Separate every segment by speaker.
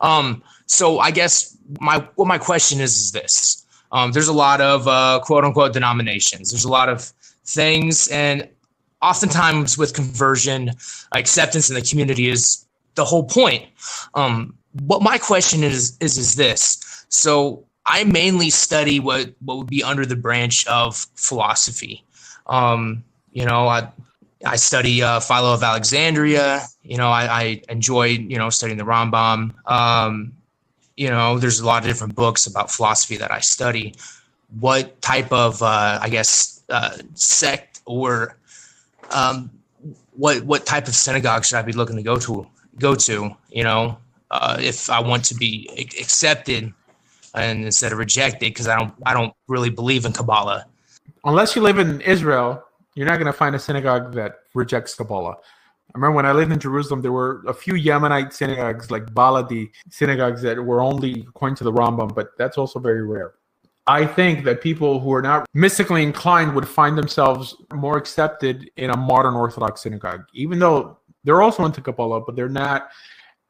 Speaker 1: Um, so I guess my what my question is is this: um, There's a lot of uh, quote unquote denominations. There's a lot of things, and oftentimes with conversion, acceptance in the community is the whole point. Um, what my question is is is this: So I mainly study what what would be under the branch of philosophy. Um, you know, I I study uh, Philo of Alexandria. You know, I, I enjoy you know studying the Rambam. Um, you know, there's a lot of different books about philosophy that I study. What type of uh, I guess uh, sect or um, what what type of synagogue should I be looking to go to go to? You know, uh, if I want to be accepted and instead of rejected because I don't I don't really believe in Kabbalah.
Speaker 2: Unless you live in Israel, you're not going to find a synagogue that rejects Kabbalah. I remember when I lived in Jerusalem, there were a few Yemenite synagogues, like Baladi synagogues, that were only according to the Rambam, but that's also very rare. I think that people who are not mystically inclined would find themselves more accepted in a modern Orthodox synagogue, even though they're also into Kabbalah, but they're not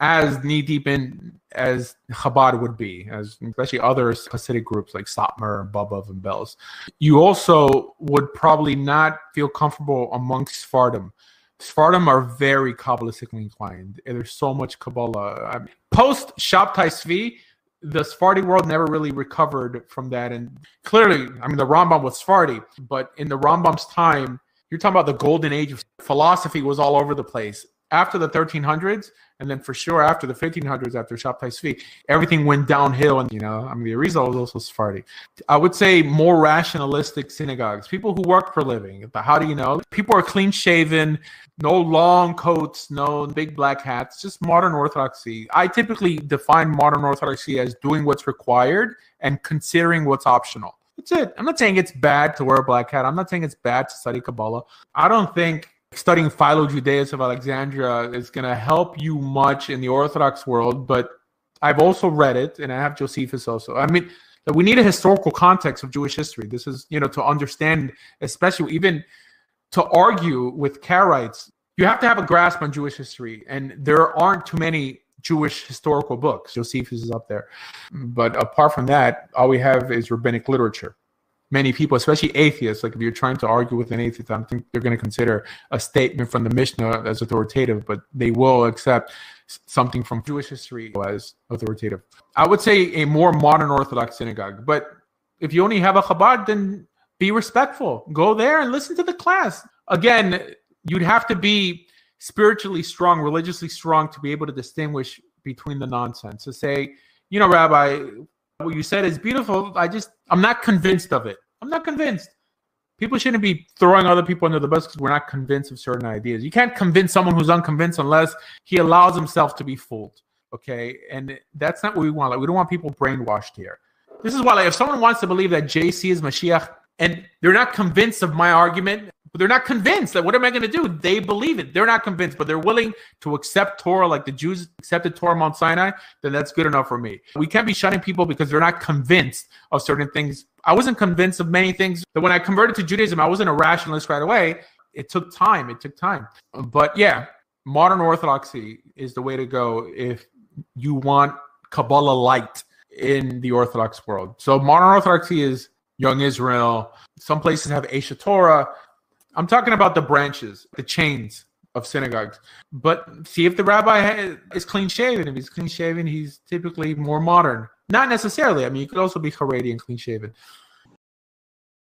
Speaker 2: as knee deep in as Chabad would be, as especially other Hasidic groups like Satmar, Bobov, and Belz. You also would probably not feel comfortable amongst Sephardim. Sephardim are very Kabbalistically inclined. There's so much Kabbalah. I mean, Post Shabtai Tzvi, the Sephardi world never really recovered from that. And clearly, I mean, the Rambam was Sephardi, but in the Rambam's time, you're talking about the golden age of philosophy was all over the place. After the 1300s, and then for sure after the 1500s, after Shabtai Tzvi, everything went downhill. And, you know, I mean, the Arizal was also Sephardi. I would say more rationalistic synagogues, people who work for living. But how do you know? People are clean shaven, no long coats, no big black hats, just modern Orthodoxy. I typically define modern Orthodoxy as doing what's required and considering what's optional. That's it. I'm not saying it's bad to wear a black hat. I'm not saying it's bad to study Kabbalah. I don't think studying Philo Judaeus of Alexandria is going to help you much in the Orthodox world, but I've also read it, and I have Josephus also. I mean, that we need a historical context of Jewish history. This is, you know, to understand, especially even to argue with Karaites, you have to have a grasp on Jewish history, and there aren't too many Jewish historical books. Josephus is up there, but apart from that, all we have is rabbinic literature many people, especially atheists, like if you're trying to argue with an atheist, I think they're going to consider a statement from the Mishnah as authoritative, but they will accept something from Jewish history as authoritative. I would say a more modern Orthodox synagogue, but if you only have a Chabad, then be respectful. Go there and listen to the class. Again, you'd have to be spiritually strong, religiously strong to be able to distinguish between the nonsense. To say, you know, Rabbi, what you said is beautiful. I just, I'm not convinced of it. I'm not convinced. People shouldn't be throwing other people under the bus because we're not convinced of certain ideas. You can't convince someone who's unconvinced unless he allows himself to be fooled. Okay. And that's not what we want. Like, we don't want people brainwashed here. This is why, like, if someone wants to believe that JC is Mashiach and they're not convinced of my argument, but they're not convinced that what am I going to do? They believe it. They're not convinced, but they're willing to accept Torah like the Jews accepted Torah Mount Sinai. Then that's good enough for me. We can't be shunning people because they're not convinced of certain things. I wasn't convinced of many things. That when I converted to Judaism, I wasn't a rationalist right away. It took time. It took time. But yeah, modern Orthodoxy is the way to go if you want Kabbalah light in the Orthodox world. So modern Orthodoxy is Young Israel. Some places have Aish Torah. I'm talking about the branches, the chains of synagogues. But see if the rabbi is clean shaven. If he's clean shaven, he's typically more modern. Not necessarily. I mean, you could also be Haredi and clean shaven.